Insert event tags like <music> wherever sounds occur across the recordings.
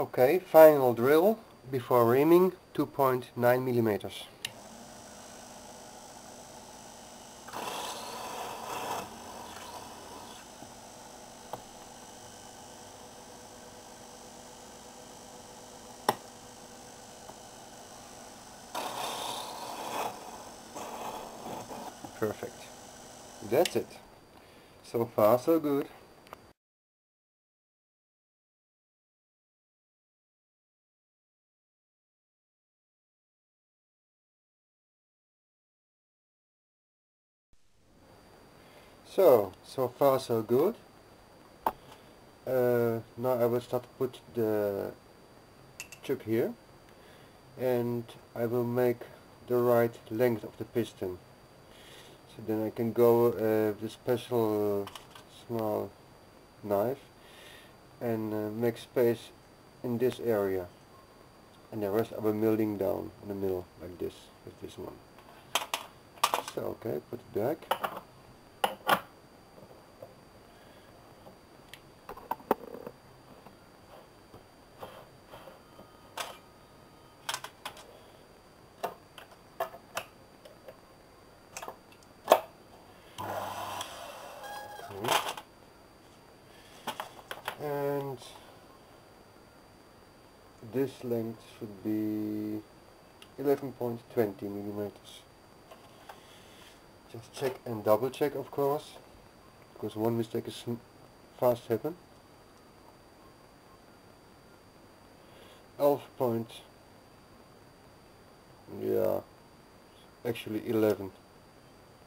Okay, final drill before reaming 2.9 millimeters. Perfect. That's it. So far so good. So, so far so good. Uh, now I will start to put the chuck here and I will make the right length of the piston. So then I can go uh, with a special small knife and uh, make space in this area and the rest I will milling down in the middle like this with this one. So okay, put it back. and length should be 11.20 millimeters. Just check and double check of course because one mistake is fast happen. 11 point yeah actually 11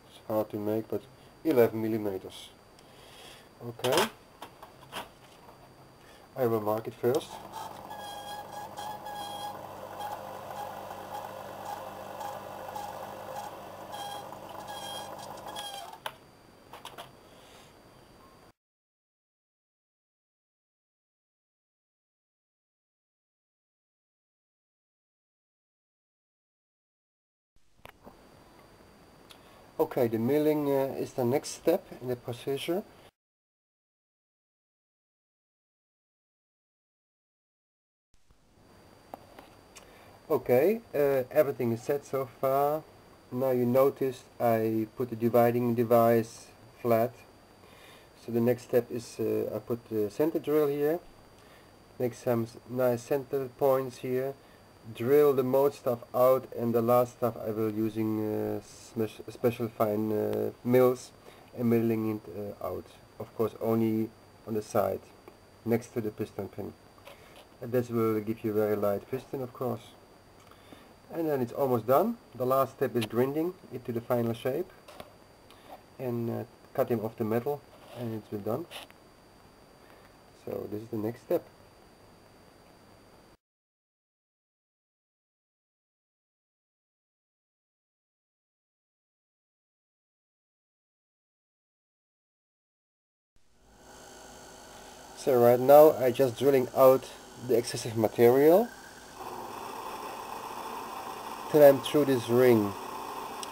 it's hard to make but 11 millimeters. Okay. I will mark it first. Okay, the milling uh, is the next step in the procedure. Okay, uh, everything is set so far. Now you notice I put the dividing device flat. So the next step is uh, I put the center drill here. Make some nice center points here. Drill the mode stuff out and the last stuff I will using uh, special fine uh, mills and milling it uh, out. Of course only on the side next to the piston pin. And this will give you a very light piston of course and then it's almost done the last step is grinding it to the final shape and uh, cutting off the metal and it's been done so this is the next step So right now I just drilling out the excessive material till I'm through this ring.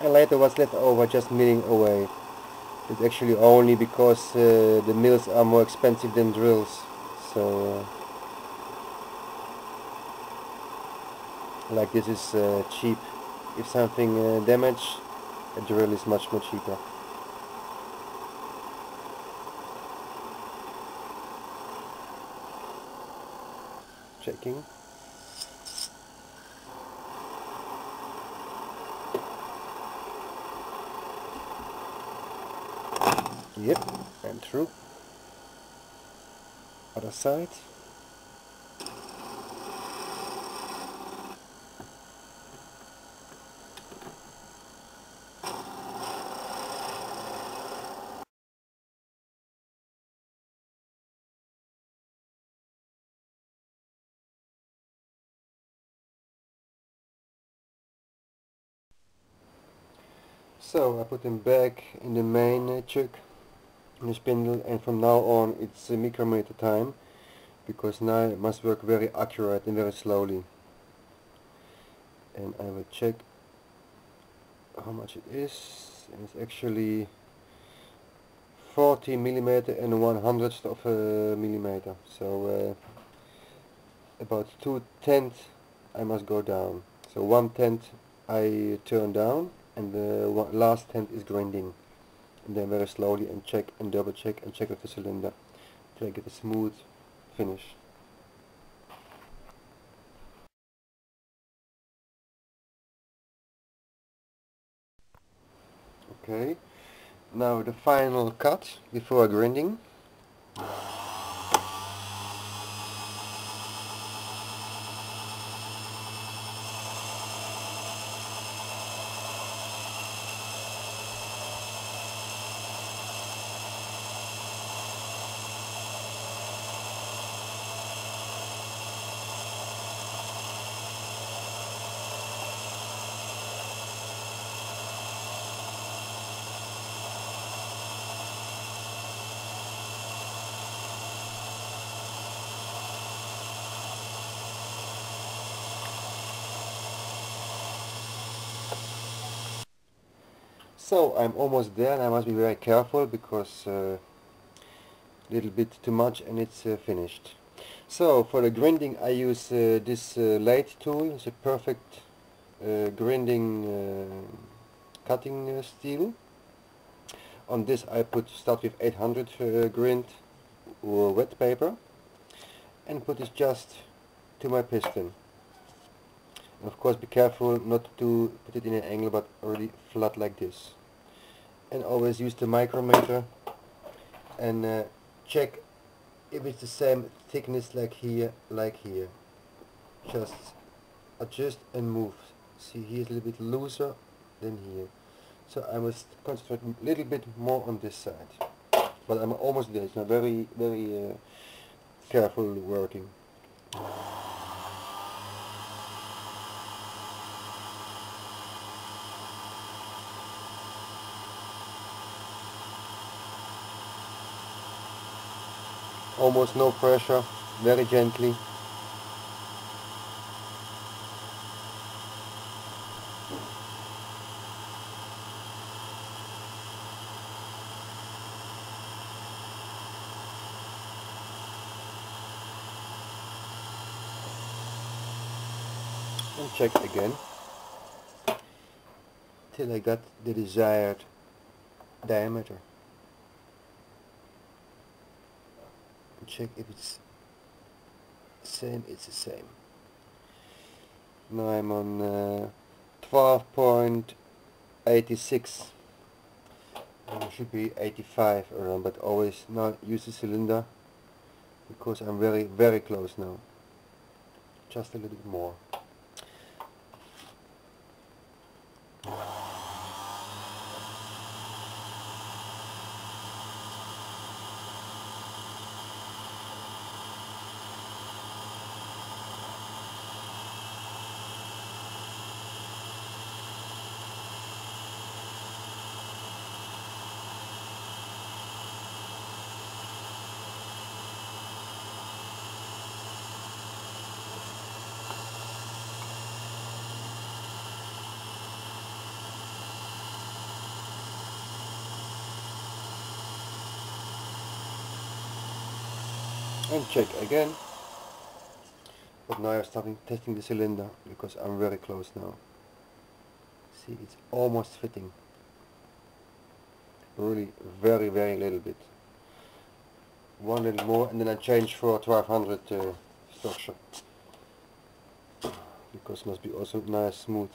And later what's left over just milling away. It's actually only because uh, the mills are more expensive than drills. So uh, like this is uh, cheap. If something uh, damaged a drill is much more cheaper checking Yep, and through. Other side. So I put them back in the main uh, chuck the spindle and from now on it's a micrometer time because now it must work very accurate and very slowly. And I will check how much it is. And it's actually 40 millimeter and one hundredth of a millimeter. So about two tenths I must go down. So one tenth I turn down and the last tenth is grinding. And then very slowly and check and double check and check with the cylinder till I get a smooth finish. Okay, now the final cut before grinding. So I'm almost there and I must be very careful because a uh, little bit too much and it's uh, finished. So for the grinding I use uh, this uh, lathe tool, it's a perfect uh, grinding cutting steel. On this I put start with 800 grind or wet paper and put this just to my piston. And of course be careful not to put it in an angle but already flat like this and always use the micrometer and uh, check if it's the same thickness like here like here. Just adjust and move. See here is a little bit looser than here. So I must concentrate a little bit more on this side. But I'm almost there. It's not very very uh, careful working almost no pressure, very gently. And check again till I got the desired diameter. Check if it's same it's the same. Now I'm on uh, 12.86 it should be 85 around but always now use the cylinder because I'm very very close now. Just a little bit more and check again. But now I'm starting testing the cylinder because I'm very close now. See it's almost fitting. Really very very little bit. One little more and then I change for 1200 uh, structure. Because it must be also nice smooth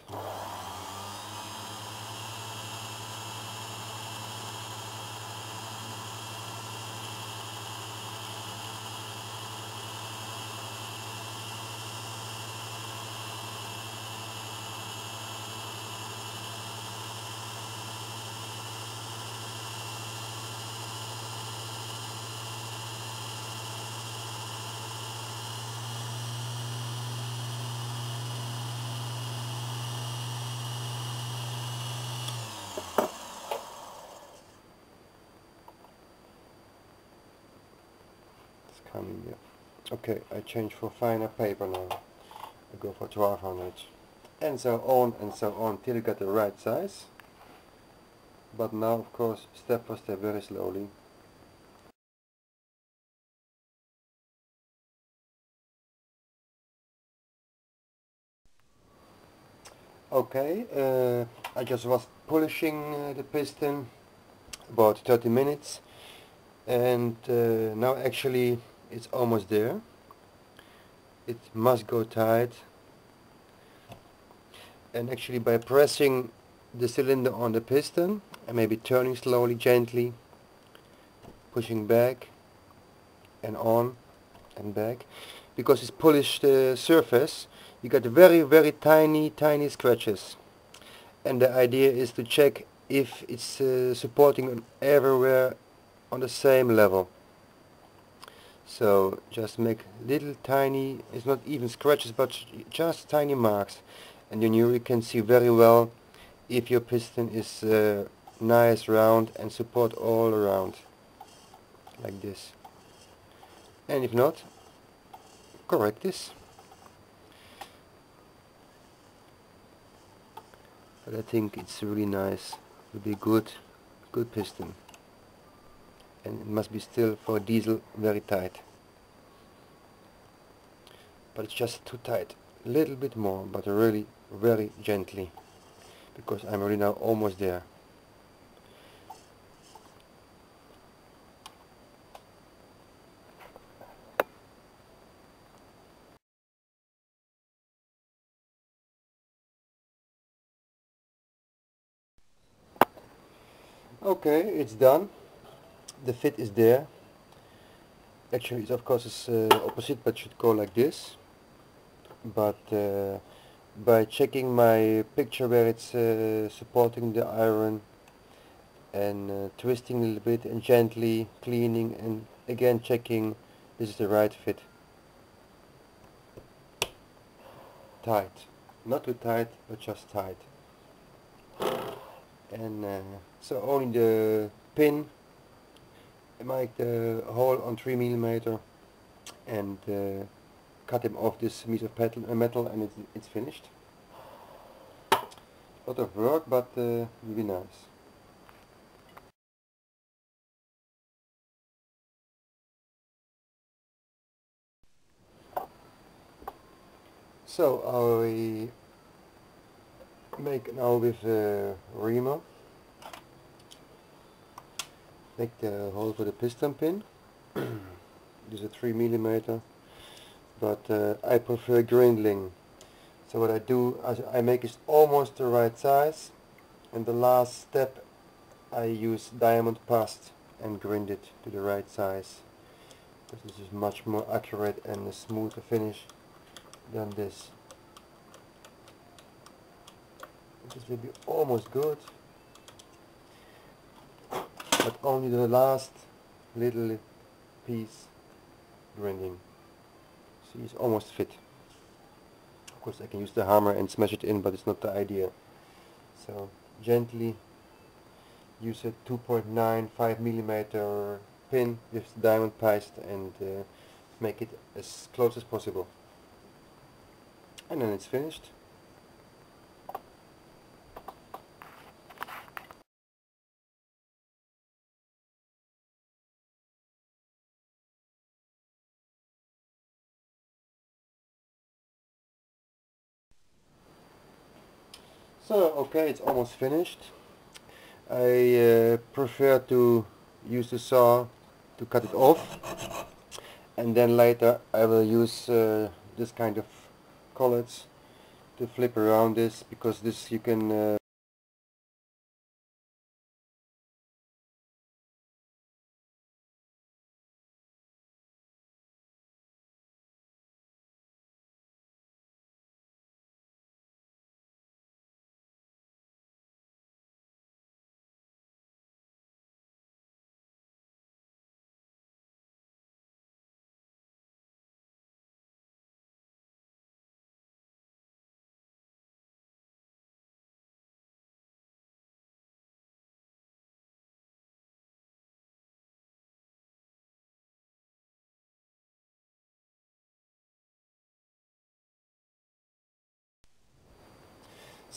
okay I change for finer paper now. I go for 1200 and so on and so on till you get the right size. But now of course step by step very slowly. Okay uh, I just was polishing uh, the piston about 30 minutes. And uh, now actually it's almost there. It must go tight. And actually by pressing the cylinder on the piston and maybe turning slowly, gently, pushing back and on and back because it's polished uh, surface you got very very tiny tiny scratches. And the idea is to check if it's uh, supporting everywhere on the same level so just make little tiny it's not even scratches but just tiny marks. And then you can see very well if your piston is uh, nice round and support all around like this. And if not correct this. But I think it's really nice. To be good good piston and it must be still for diesel very tight. But it's just too tight. A little bit more but really very gently. Because I'm already now almost there. Okay, it's done. The fit is there. Actually, it's of course it's uh, opposite, but should go like this. But uh, by checking my picture where it's uh, supporting the iron and uh, twisting a little bit and gently cleaning and again checking this is the right fit. Tight. Not too tight, but just tight and uh, so only the pin make the hole on 3 millimeter and uh, cut him off this piece of metal, uh, metal and it's, it's finished. A lot of work but uh, really nice. So I make now with uh, reamer make the hole for the piston pin. <clears throat> This is a 3 millimeter but uh, I prefer grindling. So what I do I make it almost the right size and the last step I use diamond past and grind it to the right size. This is much more accurate and a smoother finish than this. This will be almost good but only the last little piece grinding see it's almost fit. Of course I can use the hammer and smash it in but it's not the idea. So gently use a 2.95 millimeter pin with diamond paste and uh, make it as close as possible. And then it's finished So, okay, it's almost finished. I uh, prefer to use the saw to cut it off and then later I will use uh, this kind of collets to flip around this because this you can uh,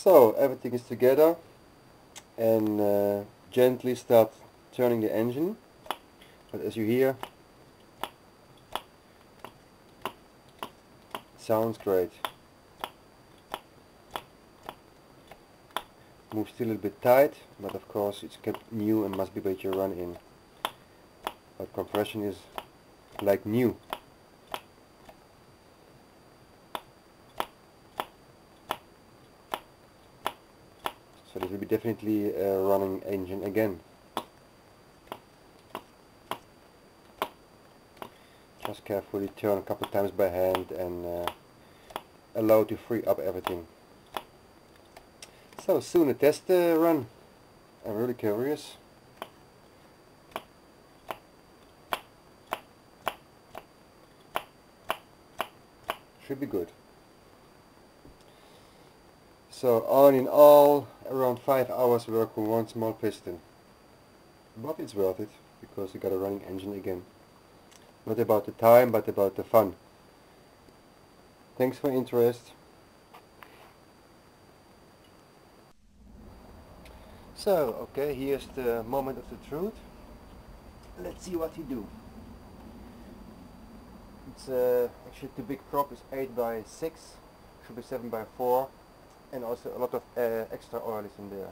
So everything is together and uh, gently start turning the engine. But as you hear sounds great. Moves still a little bit tight but of course it's kept new and must be better run in. But compression is like new so this will be definitely a running engine again just carefully turn a couple times by hand and uh, allow to free up everything so soon a test uh, run. I'm really curious. Should be good. So all in all, around 5 hours work on one small piston. But it's worth it, because you got a running engine again. Not about the time, but about the fun. Thanks for interest. So, okay, here's the moment of the truth. Let's see what he do. It's uh, actually the big prop is 8 by 6, should be 7 by 4, and also a lot of uh, extra oil is in there.